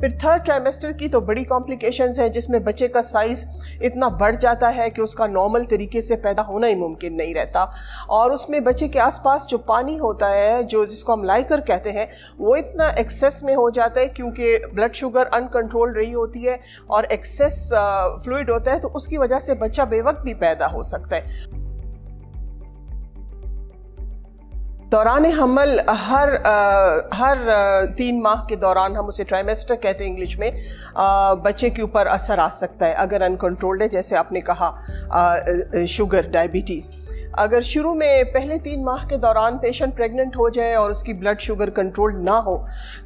फिर third trimester की तो बड़ी कॉम्प्लिकेशंस हैं, जिसमें बच्चे का साइज़ इतना बढ़ जाता है कि उसका नॉर्मल तरीके से पैदा होना ही मुमकिन नहीं रहता। और उसमें बच्चे के आसपास जो पानी होता है, जो जिसको हम लाइकर कहते हैं, वो इतना एक्सेस में हो जाता है क्योंकि ब्लड शुगर अनकंट्रोल रही होती है और एक्सेस फ्लूड होता है तो उसकी वजह से बच्चा बेवक्त भी पैदा हो सकता है। दौरान हमल हर आ, हर तीन माह के दौरान हम उसे ट्राइमेस्टर कहते हैं इंग्लिश में आ, बच्चे के ऊपर असर आ सकता है अगर अनकंट्रोल्ड है जैसे आपने कहा आ, शुगर डायबिटीज़ अगर शुरू में पहले तीन माह के दौरान पेशेंट प्रेग्नेंट हो जाए और उसकी ब्लड शुगर कंट्रोल ना हो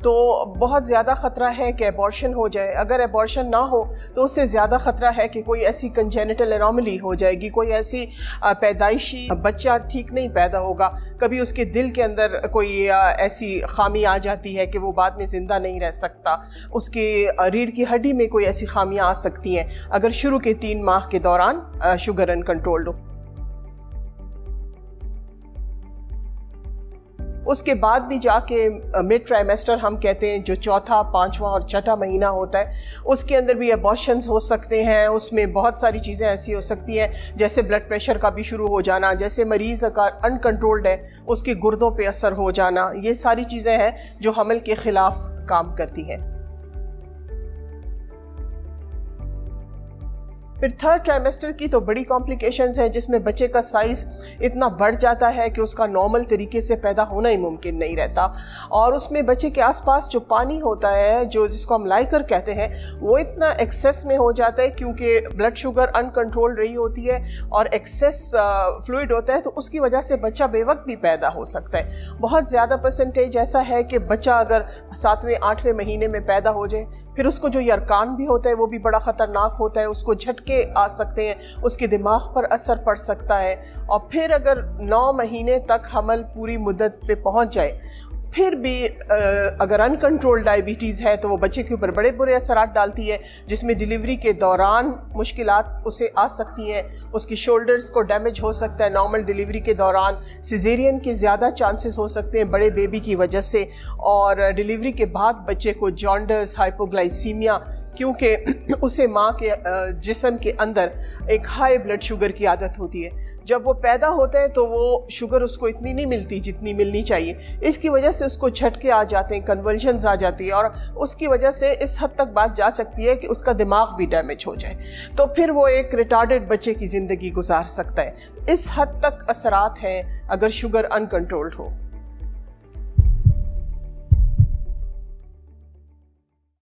तो बहुत ज़्यादा ख़तरा है कि एबॉर्शन हो जाए। अगर एबॉर्शन ना हो तो उससे ज़्यादा ख़तरा है कि कोई ऐसी कंजेनिटल एनॉमली हो जाएगी, कोई ऐसी पैदाइशी बच्चा ठीक नहीं पैदा होगा। कभी उसके दिल के अंदर कोई ऐसी खामी आ जाती है कि वो बाद में ज़िंदा नहीं रह सकता। उसके रीढ़ की हड्डी में कोई ऐसी खामियाँ आ सकती हैं। अगर शुरू के तीन माह के दौरान शुगर अनकंट्रोल्ड हो। उसके बाद भी जाके मिड ट्राइमेस्टर हम कहते हैं जो चौथा, पांचवा और छठा महीना होता है, उसके अंदर भी एबॉर्शंस हो सकते हैं, उसमें बहुत सारी चीज़ें ऐसी हो सकती हैं, जैसे ब्लड प्रेशर का भी शुरू हो जाना, जैसे मरीज़ अगर अनकंट्रोल्ड है, उसके गुर्दों पर असर हो जाना, ये सारी चीज़ें हैं जो हमल के ख़िलाफ़ काम करती हैं। फिर थर्ड ट्राइमेस्टर की तो बड़ी कॉम्प्लिकेशंस हैं, जिसमें बच्चे का साइज़ इतना बढ़ जाता है कि उसका नॉर्मल तरीके से पैदा होना ही मुमकिन नहीं रहता। और उसमें बच्चे के आसपास जो पानी होता है, जो जिसको हम लाइकर कहते हैं, वो इतना एक्सेस में हो जाता है क्योंकि ब्लड शुगर अनकंट्रोल रही होती है और एक्सेस फ्लूड होता है तो उसकी वजह से बच्चा बेवक्त भी पैदा हो सकता है। बहुत ज़्यादा परसेंटेज ऐसा है कि बच्चा अगर सातवें, आठवें महीने में पैदा हो जाए फिर उसको जो यरकान भी होता है, वो भी बड़ा ख़तरनाक होता है, उसको झटके आ सकते हैं, उसके दिमाग पर असर पड़ सकता है। और फिर अगर नौ महीने तक हमल पूरी मुद्दत पे पहुँच जाए फिर भी अगर अनकंट्रोल्ड डायबिटीज़ है तो वो बच्चे के ऊपर बड़े बुरे असरात डालती है, जिसमें डिलीवरी के दौरान मुश्किल उसे आ सकती हैं। उसकी शोल्डर्स को डैमेज हो सकता है नॉर्मल डिलीवरी के दौरान सिजेरियन के ज़्यादा चांसेस हो सकते हैं बड़े बेबी की वजह से। और डिलीवरी के बाद बच्चे को जॉन्डस हाइपोग्लाइसीमिया क्योंकि उसे माँ के जिसम के अंदर एक हाई ब्लड शुगर की आदत होती है। जब वो पैदा होते हैं तो वो शुगर उसको इतनी नहीं मिलती जितनी मिलनी चाहिए। इसकी वजह से उसको झटके आ जाते हैं कन्वल्शन आ जाती है और उसकी वजह से इस हद तक बात जा सकती है कि उसका दिमाग भी डैमेज हो जाए। तो फिर वो एक रिटार्डेड बच्चे की ज़िंदगी गुजार सकता है। इस हद तक असरात हैं अगर शुगर अनकंट्रोल्ड हो।